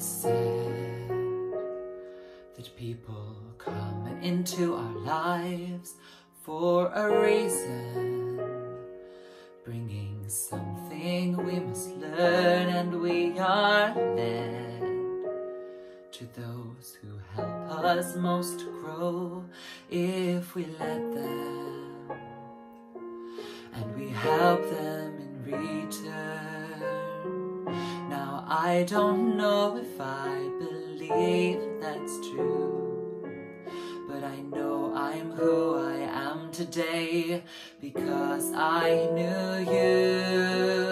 heard it said that people come into our lives for a reason, bringing something we must learn, and we are led to those who help us most grow if we let them, and we help them in return. I don't know if I believe that's true, but I know I'm who I am today because I knew you.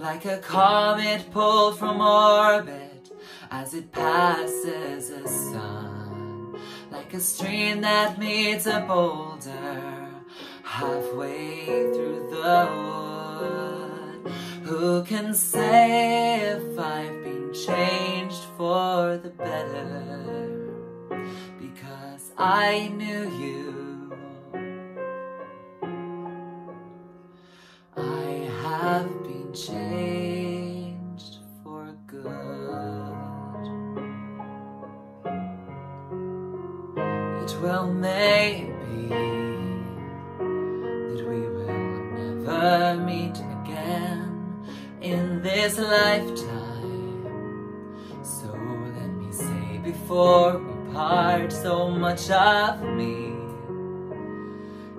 Like a comet pulled from orbit as it passes a sun, like a stream that meets a boulder halfway through the wood. Who can say if I've been changed for the better? Because I knew you. I have been changed for good. It well may be that we will never meet this lifetime. So let me say before we part, so much of me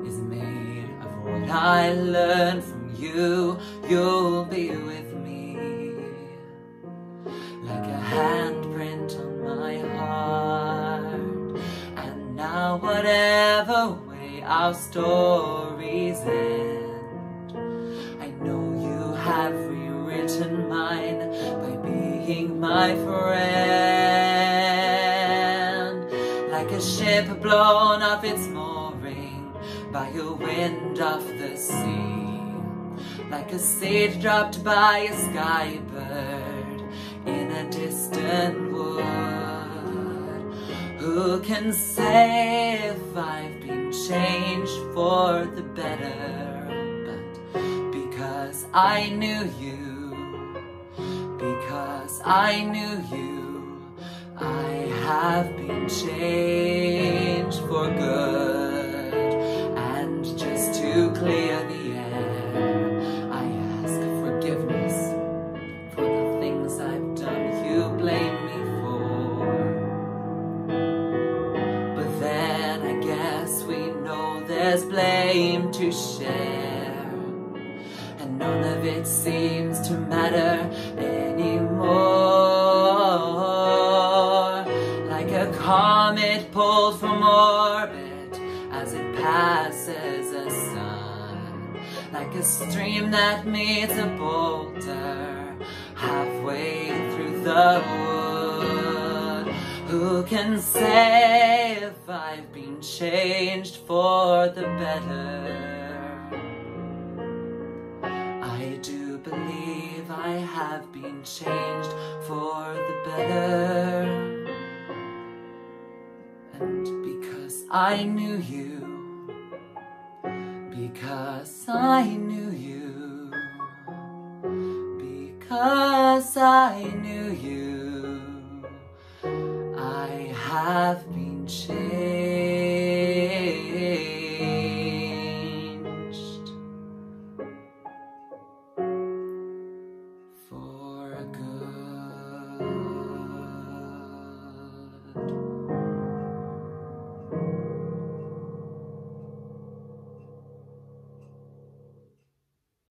is made of what I learned from you. You'll be with me like a handprint on my heart. And now, whatever way our stories end, my friend. Like a ship blown off its mooring by a wind off the sea. Like a seed dropped by a sky bird in a distant wood. Who can say if I've been changed for the better? But because I knew you, I knew you, I have been changed for good. And just to clear the air, I ask forgiveness for the things I've done you blame me for. But then I guess we know there's blame to share. None of it seems to matter anymore. Like a comet pulled from orbit as it passes a sun. Like a stream that meets a boulder halfway through the wood. Who can say if I've been changed for the better? Believe I have been changed for the better. And because I knew you, because I knew you, because I knew